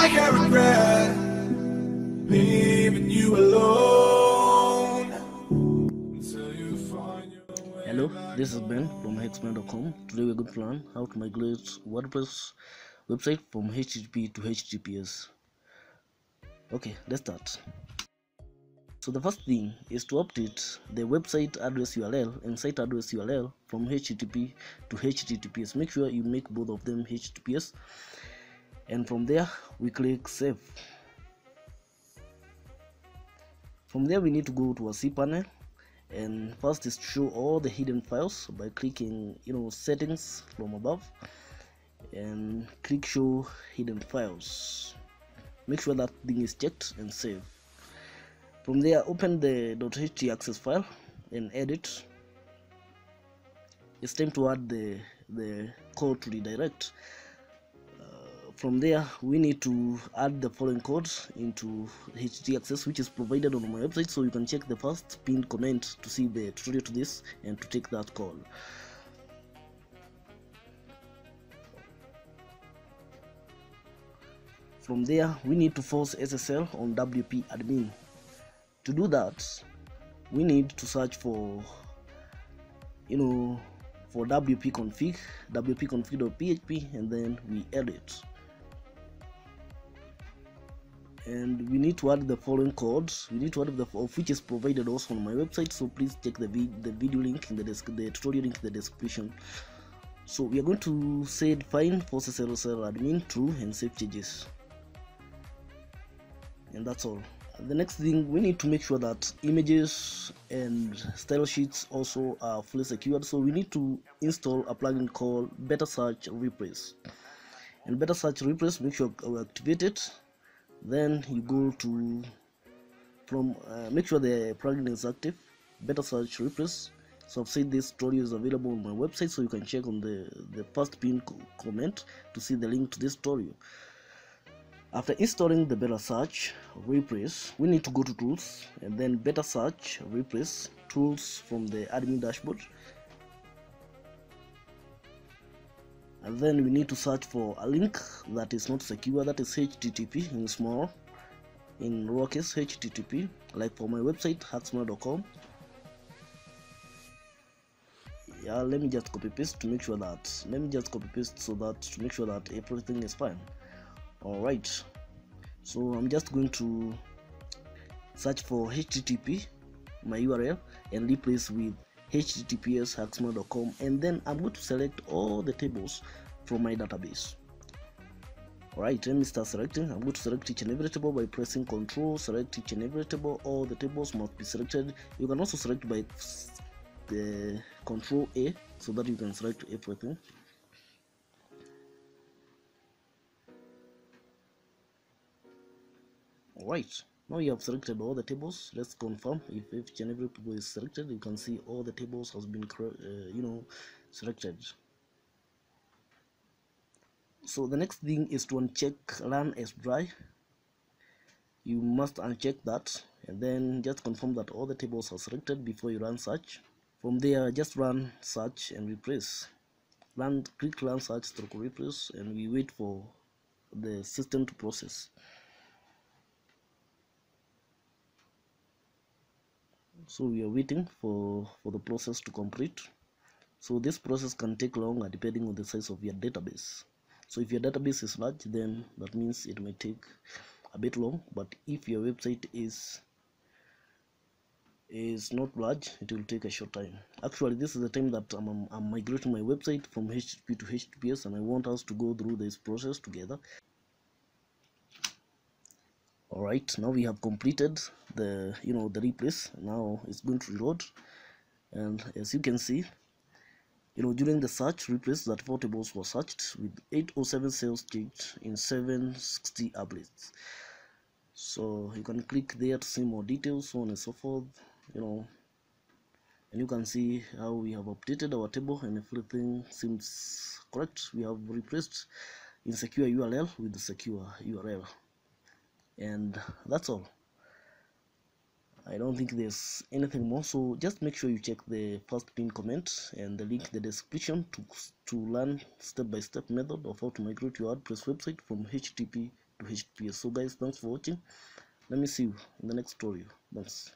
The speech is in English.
I can't regret leaving you alone until you find your way. Hello, this is Ben from hacksmile.com. Today we're going to learn how to migrate WordPress website from HTTP to HTTPS. Okay, let's start. So the first thing is to update the website address URL and site address URL from HTTP to HTTPS. Make sure you make both of them HTTPS and from there we click save. From there we need to go to a cPanel and first is to show all the hidden files by clicking you know settings from above and click show hidden files. Make sure that thing is checked and save from there open the .htaccess file and edit. It's time to add the the code to redirect from there we need to add the following code into htaccess which is provided on my website so you can check the first pinned comment to see the tutorial to this and to take that call. From there we need to force ssl on wp admin. To do that we need to search for you know for wp config wp config.php and then we edit and we need to add the following codes. We need to add the of which is provided also on my website so please check the, vid the video link in the the tutorial link in the description. So we are going to say define force ssl admin true and save changes and that's all. The next thing we need to make sure that images and style sheets also are fully secured. So we need to install a plugin called better search replace. And better search replace make sure we activate it then you go to from uh, make sure the plugin is active. Better search replace. So i've said this tutorial is available on my website so you can check on the the first pin co comment to see the link to this tutorial after installing the better search replace. We need to go to tools and then better search replace tools from the admin dashboard and then we need to search for a link that is not secure that is http in small in lowercase http like for my website hacksmile.com yeah let me just copy paste to make sure that let me just copy paste so that to make sure that everything is fine. All right so i'm just going to search for http my url and replace with https and then i'm going to select all the tables from my database. All right let me start selecting. I'm going to select each and every table by pressing control select each and every table. All the tables must be selected. You can also select by the control a so that you can select everything. Alright, now you have selected all the tables. Let's confirm if each and every table is selected. You can see all the tables has been, uh, you know, selected. So the next thing is to uncheck run as dry. You must uncheck that and then just confirm that all the tables are selected before you run search. From there, just run search and replace. Run, click run search stroke replace and we wait for the system to process. So we are waiting for for the process to complete. So this process can take longer depending on the size of your database. So if your database is large then that means it may take a bit long. But if your website is is not large it will take a short time. Actually this is the time that I'm, I'm, migrating my website from http to https and i want us to go through this process together all right now we have completed the you know the replace. Now it's going to reload. And as you can see you know during the search replace that four tables were searched with 807 sales changed in 760 updates. So you can click there to see more details so on and so forth you know. And you can see how we have updated our table and everything seems correct. We have replaced insecure url with the secure url and that's all. I don't think there's anything more so just make sure you check the first pin comment and the link in the description to, to learn step-by-step -step method of how to migrate your WordPress website from HTTP to https so guys thanks for watching. Let me see you in the next tutorial. Thanks